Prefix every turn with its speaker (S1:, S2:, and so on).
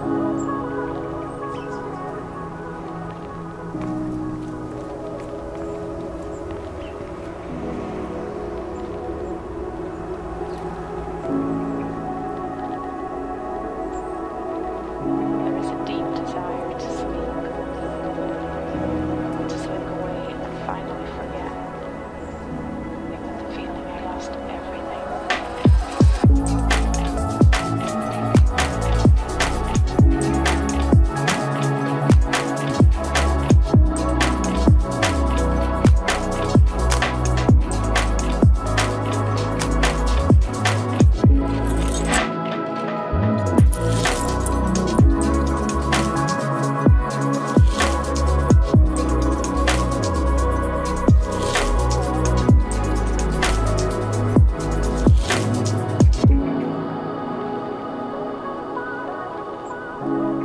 S1: Música Bye.